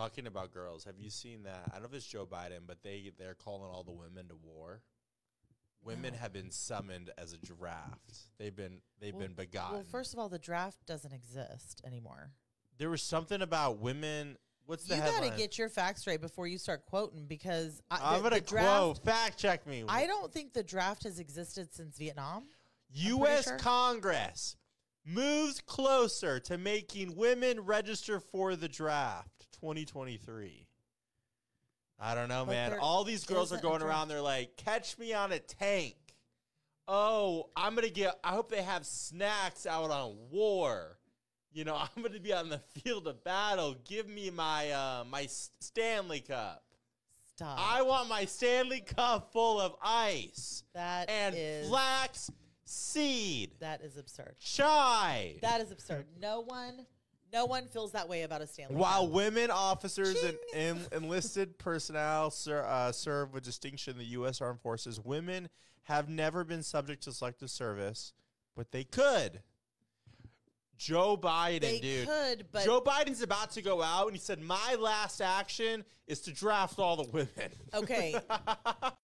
Talking about girls, have you seen that? I don't know if it's Joe Biden, but they they're calling all the women to war. Women have been summoned as a draft. They've been they've Well- been begotten. Well, first of all, the draft doesn't exist anymore. there was something about women. What's the you headline? got to get your facts straight before you start quoting because I, I'm gonna draft, quote. Fact check me. I don't think the draft has existed since Vietnam. U.S. sure. Congress moves closer to making women register for the draft 2023. I don't know, But man. All these girls are going around. They're like, "Catch me on a tank." Oh, I'm gonna get. I hope they have snacks out on war. You know, I'm gonna be on the field of battle. Give me my uh, my Stanley Cup. Stop. I want my Stanley Cup full of ice that and is flax seed that is absurd. chai. That is absurd. No one, no one feels that way about a Stanley. While Cup. women officers and, and enlisted personnel ser, uh, serve with distinction in the U.S. Armed Forces, women have never been subject to selective service, but they could. Joe Biden, they dude. could, but Joe Biden's about to go out, and he said, "My last action is to draft all the women." okay.